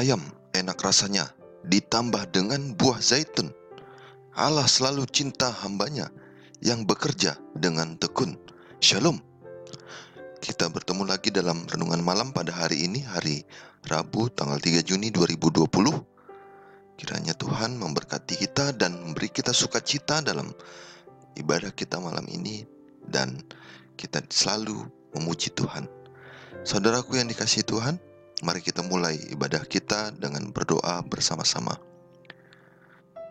ayam enak rasanya, ditambah dengan buah zaitun. Allah selalu cinta hambanya yang bekerja dengan tekun. Shalom. Kita bertemu lagi dalam renungan malam pada hari ini, hari Rabu tanggal 3 Juni 2020. Kiranya Tuhan memberkati kita dan memberi kita sukacita dalam ibadah kita malam ini dan kita selalu memuji Tuhan. Saudaraku yang dikasih Tuhan, Mari kita mulai ibadah kita dengan berdoa bersama-sama.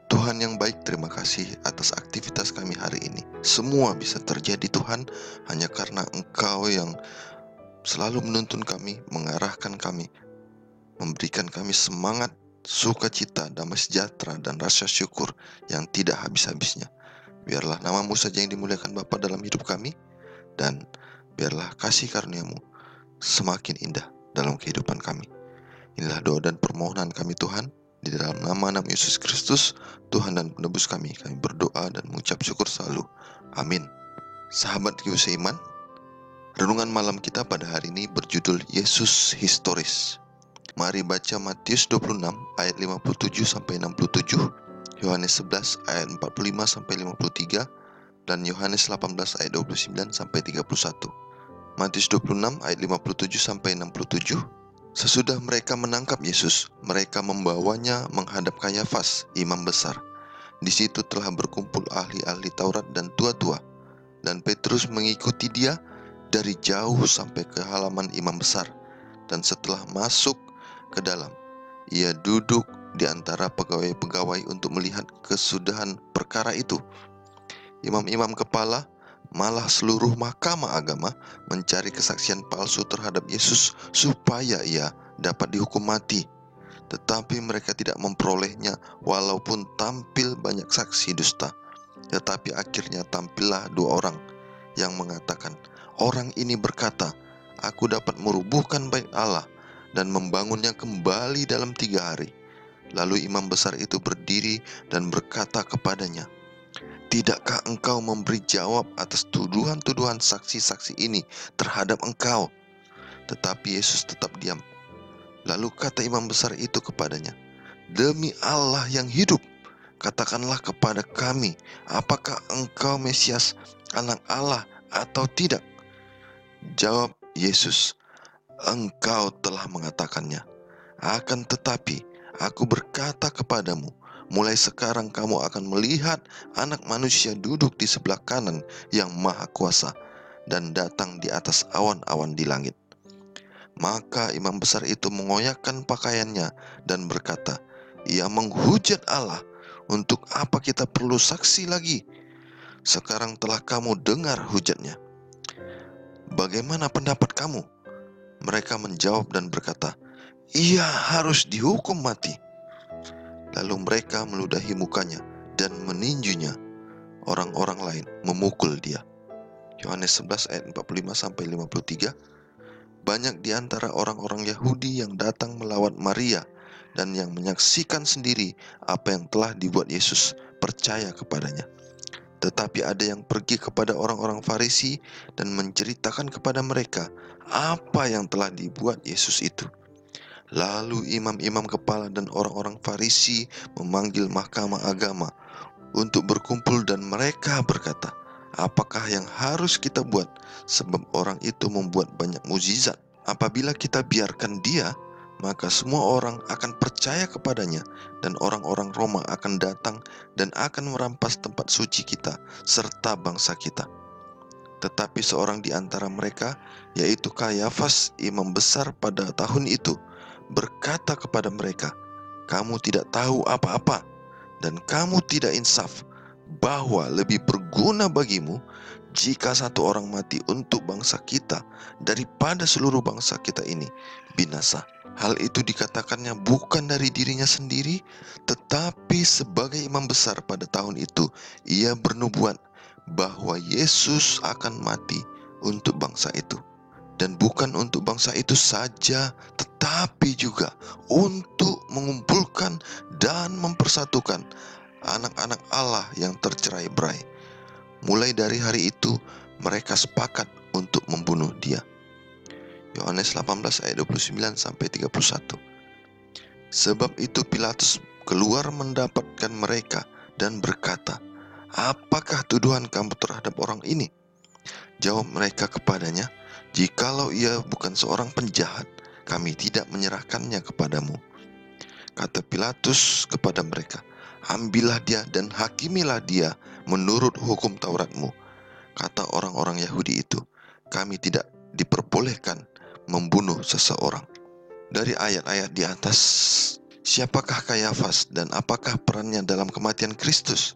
Tuhan yang baik, terima kasih atas aktivitas kami hari ini. Semua bisa terjadi Tuhan hanya karena Engkau yang selalu menuntun kami, mengarahkan kami, memberikan kami semangat, sukacita, damai sejahtera, dan rasa syukur yang tidak habis-habisnya. Biarlah namamu saja yang dimuliakan Bapa dalam hidup kami, dan biarlah kasih karuniamu semakin indah dalam kehidupan kami. Inilah doa dan permohonan kami Tuhan, di dalam nama nama Yesus Kristus, Tuhan dan penebus kami, kami berdoa dan mengucap syukur selalu. Amin. Sahabat Kius Iman, renungan malam kita pada hari ini berjudul Yesus Historis. Mari baca Matius 26 ayat 57 sampai 67, Yohanes 11 ayat 45 sampai 53, dan Yohanes 18 ayat 29 sampai 31. Matius 26 ayat 57 sampai 67. Sesudah mereka menangkap Yesus, mereka membawanya menghadap Kayafas, imam besar. Di situ telah berkumpul ahli-ahli Taurat dan tua-tua. Dan Petrus mengikuti dia dari jauh sampai ke halaman imam besar. Dan setelah masuk ke dalam, ia duduk di antara pegawai-pegawai untuk melihat kesudahan perkara itu. Imam-imam kepala Malah seluruh mahkamah agama mencari kesaksian palsu terhadap Yesus supaya ia dapat dihukum mati. Tetapi mereka tidak memperolehnya walaupun tampil banyak saksi dusta. Tetapi akhirnya tampillah dua orang yang mengatakan, Orang ini berkata, Aku dapat merubuhkan baik Allah dan membangunnya kembali dalam tiga hari. Lalu imam besar itu berdiri dan berkata kepadanya, Tidakkah engkau memberi jawab atas tuduhan-tuduhan saksi-saksi ini terhadap engkau? Tetapi Yesus tetap diam. Lalu kata imam besar itu kepadanya, Demi Allah yang hidup, katakanlah kepada kami, apakah engkau Mesias, anak Allah atau tidak? Jawab Yesus, engkau telah mengatakannya. Akan tetapi, aku berkata kepadamu, Mulai sekarang kamu akan melihat anak manusia duduk di sebelah kanan yang maha kuasa dan datang di atas awan-awan di langit. Maka imam besar itu mengoyakkan pakaiannya dan berkata, Ia menghujat Allah, untuk apa kita perlu saksi lagi? Sekarang telah kamu dengar hujatnya. Bagaimana pendapat kamu? Mereka menjawab dan berkata, Ia harus dihukum mati. Lalu mereka meludahi mukanya dan meninjunya. Orang-orang lain memukul dia. Yohanes 11 ayat 45 sampai 53. Banyak di antara orang-orang Yahudi yang datang melawat Maria dan yang menyaksikan sendiri apa yang telah dibuat Yesus percaya kepadanya. Tetapi ada yang pergi kepada orang-orang Farisi dan menceritakan kepada mereka apa yang telah dibuat Yesus itu. Lalu imam-imam kepala dan orang-orang Farisi memanggil mahkamah agama untuk berkumpul dan mereka berkata, "Apakah yang harus kita buat sebab orang itu membuat banyak mukjizat? Apabila kita biarkan dia, maka semua orang akan percaya kepadanya dan orang-orang Roma akan datang dan akan merampas tempat suci kita serta bangsa kita." Tetapi seorang di antara mereka, yaitu Kayafas, imam besar pada tahun itu, berkata kepada mereka, "Kamu tidak tahu apa-apa, dan kamu tidak insaf bahwa lebih berguna bagimu jika satu orang mati untuk bangsa kita daripada seluruh bangsa kita ini binasa." Hal itu dikatakannya bukan dari dirinya sendiri, tetapi sebagai imam besar pada tahun itu, ia bernubuat bahwa Yesus akan mati untuk bangsa itu dan bukan untuk bangsa itu saja, tetapi juga untuk mengumpulkan dan mempersatukan anak-anak Allah yang tercerai-berai. Mulai dari hari itu, mereka sepakat untuk membunuh dia. Yohanes 18 ayat 29 sampai 31. Sebab itu Pilatus keluar mendapatkan mereka dan berkata, Apakah tuduhan kamu terhadap orang ini? Jawab mereka kepadanya, Jikalau ia bukan seorang penjahat, kami tidak menyerahkannya kepadamu. Kata Pilatus kepada mereka, Ambillah dia dan hakimilah dia menurut hukum Tauratmu. Kata orang-orang Yahudi itu, kami tidak diperbolehkan membunuh seseorang. Dari ayat-ayat di atas, siapakah Kayafas dan apakah perannya dalam kematian Kristus?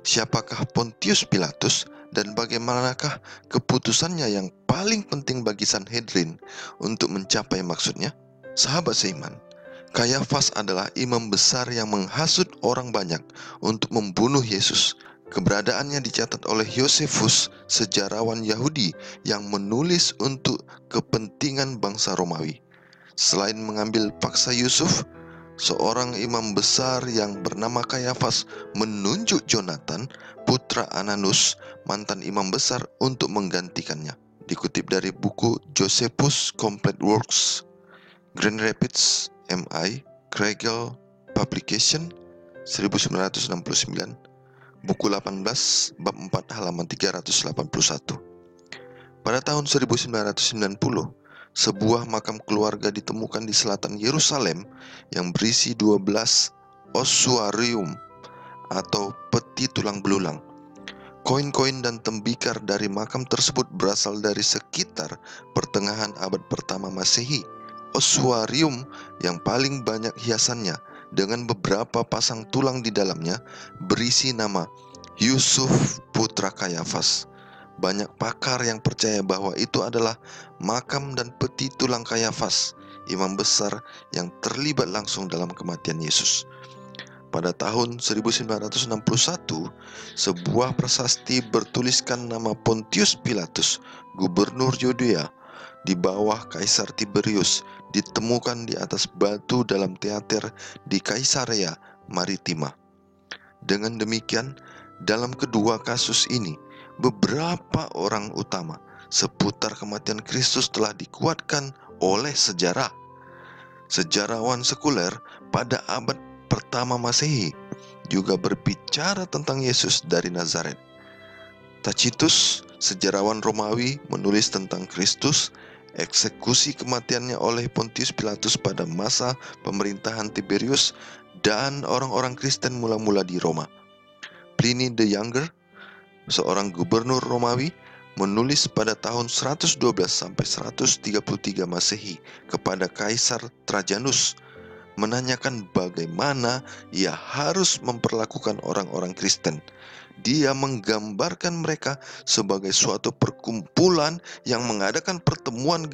Siapakah Pontius Pilatus dan bagaimanakah keputusannya yang paling penting bagi Sanhedrin untuk mencapai maksudnya? Sahabat seiman, Kayafas adalah imam besar yang menghasut orang banyak untuk membunuh Yesus. Keberadaannya dicatat oleh Yosefus, sejarawan Yahudi yang menulis untuk kepentingan bangsa Romawi. Selain mengambil paksa Yusuf, seorang imam besar yang bernama Kayafas menunjuk Jonathan, putra Ananus, mantan imam besar untuk menggantikannya. Dikutip dari buku Josephus Complete Works, Grand Rapids, MI Kregel Publication 1969 buku 18 bab 4 halaman 381 pada tahun 1990 sebuah makam keluarga ditemukan di selatan Yerusalem yang berisi 12 ossuarium atau peti tulang belulang Koin-koin dan tembikar dari makam tersebut berasal dari sekitar pertengahan abad pertama Masehi Osuarium yang paling banyak hiasannya dengan beberapa pasang tulang di dalamnya berisi nama Yusuf putra Kayafas. Banyak pakar yang percaya bahwa itu adalah makam dan peti tulang Kayafas, imam besar yang terlibat langsung dalam kematian Yesus. Pada tahun 1961, sebuah prasasti bertuliskan nama Pontius Pilatus, gubernur Yudea, di bawah Kaisar Tiberius ditemukan di atas batu dalam teater di Kaisarea Maritima. Dengan demikian, dalam kedua kasus ini, beberapa orang utama seputar kematian Kristus telah dikuatkan oleh sejarah. Sejarawan sekuler pada abad pertama Masehi juga berbicara tentang Yesus dari Nazaret. Tacitus, sejarawan Romawi, menulis tentang Kristus eksekusi kematiannya oleh Pontius Pilatus pada masa pemerintahan Tiberius dan orang-orang Kristen mula-mula di Roma. Pliny the Younger, seorang gubernur Romawi, menulis pada tahun 112 sampai 133 Masehi kepada Kaisar Trajanus menanyakan bagaimana ia harus memperlakukan orang-orang Kristen dia menggambarkan mereka sebagai suatu perkumpulan yang mengadakan pertemuan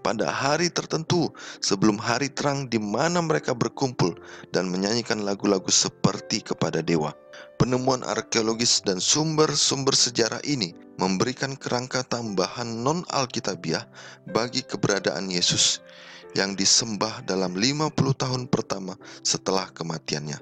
pada hari tertentu sebelum hari terang di mana mereka berkumpul dan menyanyikan lagu-lagu seperti kepada dewa. Penemuan arkeologis dan sumber-sumber sejarah ini memberikan kerangka tambahan non-alkitabiah bagi keberadaan Yesus yang disembah dalam 50 tahun pertama setelah kematiannya.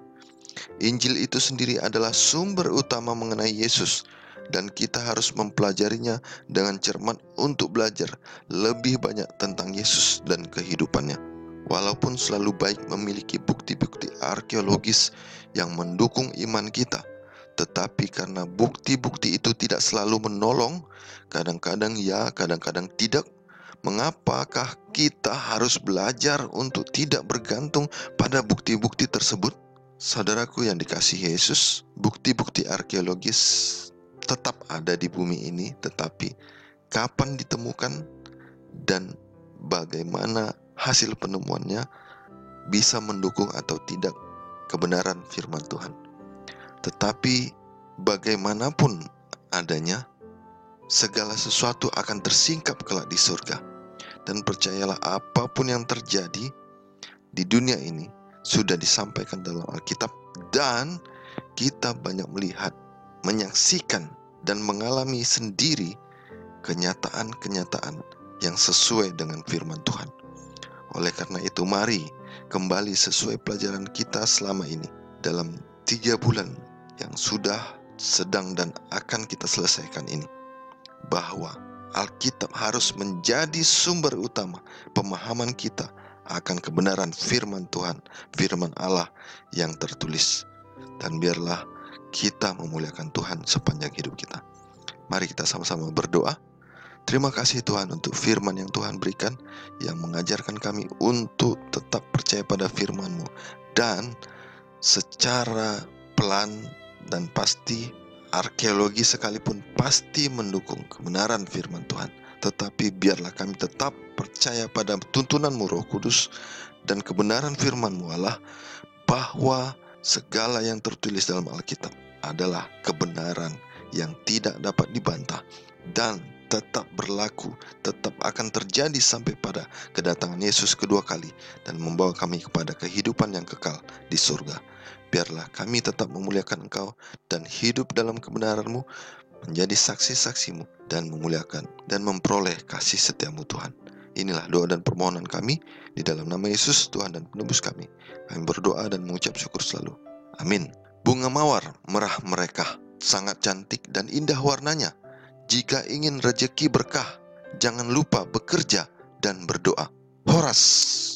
Injil itu sendiri adalah sumber utama mengenai Yesus dan kita harus mempelajarinya dengan cermat untuk belajar lebih banyak tentang Yesus dan kehidupannya. Walaupun selalu baik memiliki bukti-bukti arkeologis yang mendukung iman kita, tetapi karena bukti-bukti itu tidak selalu menolong, kadang-kadang ya, kadang-kadang tidak, mengapakah kita harus belajar untuk tidak bergantung pada bukti-bukti tersebut? Saudaraku yang dikasih Yesus, bukti-bukti arkeologis tetap ada di bumi ini, tetapi kapan ditemukan dan bagaimana hasil penemuannya bisa mendukung atau tidak kebenaran firman Tuhan. Tetapi bagaimanapun adanya, segala sesuatu akan tersingkap kelak di surga. Dan percayalah apa pun yang terjadi di dunia ini sudah disampaikan dalam Alkitab dan kita banyak melihat, menyaksikan dan mengalami sendiri kenyataan-kenyataan yang sesuai dengan firman Tuhan. Oleh karena itu mari kembali sesuai pelajaran kita selama ini dalam tiga bulan yang sudah sedang dan akan kita selesaikan ini. Bahwa Alkitab harus menjadi sumber utama pemahaman kita akan kebenaran firman Tuhan, firman Allah yang tertulis. Dan biarlah kita memuliakan Tuhan sepanjang hidup kita. Mari kita sama-sama berdoa. Terima kasih Tuhan untuk firman yang Tuhan berikan yang mengajarkan kami untuk tetap percaya pada firman-Mu dan secara pelan dan pasti arkeologi sekalipun pasti mendukung kebenaran firman Tuhan. Tetapi biarlah kami tetap percaya pada tuntunanmu Roh Kudus dan kebenaran firman-Mu Allah bahwa segala yang tertulis dalam Alkitab adalah kebenaran yang tidak dapat dibantah dan tetap berlaku, tetap akan terjadi sampai pada kedatangan Yesus kedua kali dan membawa kami kepada kehidupan yang kekal di surga. Biarlah kami tetap memuliakan Engkau dan hidup dalam kebenaran-Mu, menjadi saksi-saksimu dan memuliakan dan memperoleh kasih setiamu Tuhan. Inilah doa dan permohonan kami di dalam nama Yesus Tuhan dan penebus kami. Kami berdoa dan mengucap syukur selalu. Amin. Bunga mawar merah mereka sangat cantik dan indah warnanya. Jika ingin rejeki berkah, jangan lupa bekerja dan berdoa. Horas.